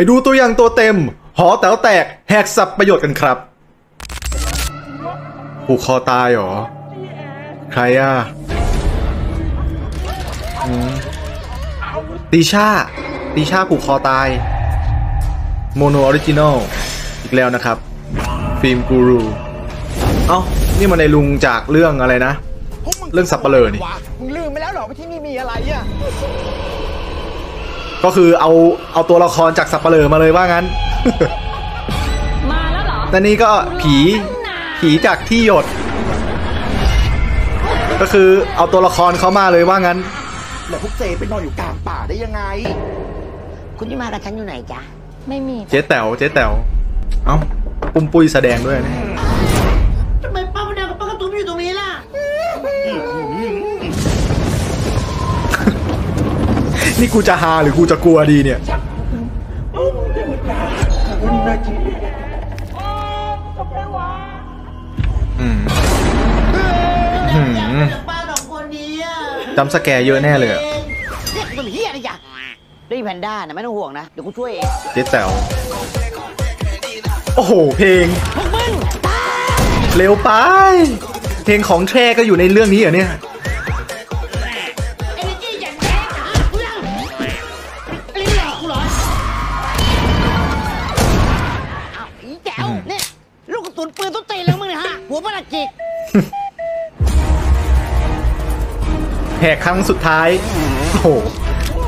ไปดูตัวอย่างตัวเต็ม หอแต๋วแตกแหกสับประโยชน์กันครับผูกคอตายหรอ ใครอะตีชาตีชาผูกคอตาย Mono Original อีกแล้วนะครับ Film Guru เอ้า นี่มันในลุงจากเรื่องอะไรนะ เรื่องสัปเหร่อนี่มึงลืมไปแล้วหรอว่าที่นี่มีอะไรอะ ก็คือเอาเอาตัวละครจากสับเปลือมาเลยว่างั้นมาแล้วเหรอและนี่ก็ผีผีจากที่หยด ก็คือเอาตัวละครเขามาเลยว่างั้น แล้วพวกเจไปนอนอยู่กลางป่าได้ยังไง คุณที่มากับฉันอยู่ไหนจ๊ะ ไม่มี เจ๊แต๋วเจ๊แต๋วเอ้าปุ้มปุ้ยแสดงด้วยนะ นี่กูจะฮาหรือกูจะกลัวดีเนี่ย อืมอืมป้าสองคนนี้อะจำสแกร์เยอะแน่เลยอะเรียกตัวเฮียอะไรจ้ะด้วยแพนด้านะไม่ต้องห่วงนะ เดี๋ยวกูช่วยเองเจ๊แต๋วโอ้โห เพลง พวกมึงตาย เร็วไป เพลงของแทรก็อยู่ในเรื่องนี้เหรอเนี่ย นปืนต้นตีนแล้วมึงเนี่ยฮะ หัวประหลัดจิกแหกครั้งสุดท้าย โอ้โห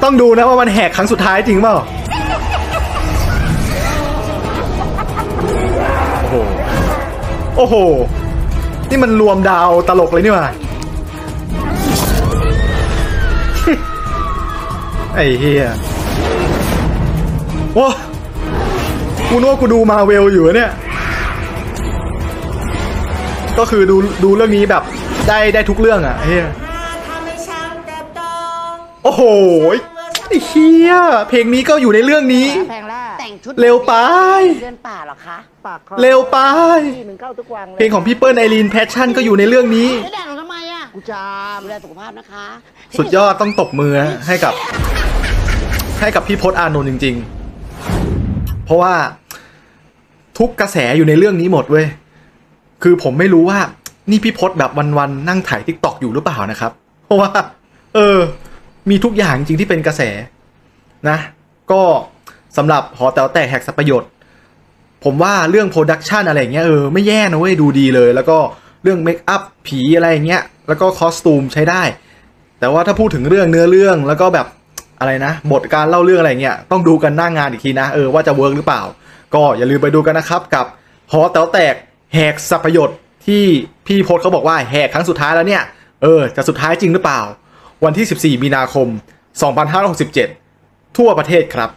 ต้องดูนะว่ามันแหกครั้งสุดท้ายจริงเปล่า โอ้โห โอ้โห นี่มันรวมดาวตลกเลยนี่หว่า ไอ้เฮียว้ากูนึกว่ากูดูมาเวลอยู่เนี่ย ก็คือดูดูเรื่องนี้แบบได้ได้ทุกเรื่องอะเฮียโอ้โหไอ้เฮียเพลงนี้ก็อยู่ในเรื่องนี้ แพงล่าแต่งชุดเร็วไป เดินป่าเหรอคะปากคอเร็วไปที่มึงเข้าทุกวันเลยเพลงของพี่เปิ้ลไอรีน passion ก็อยู่ในเรื่องนี้จะด่าหนูทำไมอะกูจามดูแลสุขภาพนะคะ สุดยอดต้องตบมือให้กับ ให้กับพี่พศอานนท์จริง ๆ เพราะว่าทุกกระแสอยู่ในเรื่องนี้หมดเว้ย คือผมไม่รู้ว่านี่พี่พศแบบวันๆนั่งถ่าย TikTok อยู่หรือเปล่านะครับ เพราะว่า เออ มีทุกอย่างจริงที่เป็นกระแสนะ ก็สำหรับหอแต๋วแตกแหกสับประโยชน์ผมว่าเรื่อง production อะไรเงี้ยเออไม่แย่นะเว้ยดูดีเลย แล้วก็เรื่องเมคอัพผีอะไรเงี้ยแล้วก็คอสตูมใช้ได้ แต่ว่าถ้าพูดถึงเรื่องเนื้อเรื่องแล้วก็แบบอะไรนะบทการเล่าเรื่องอะไรเงี้ยต้องดูกันหน้างานอีกทีนะเออว่าจะเวิร์กหรือเปล่า ก็อย่าลืมไปดูกันนะครับกับหอแต๋วแตก แหกสับปรพยศที่พี่โพสเขาบอกว่าแหกครั้งสุดท้ายแล้วเนี่ยเออจะสุดท้ายจริงหรือเปล่า วันที่ 14 มีนาคม 2567 ทั่วประเทศครับ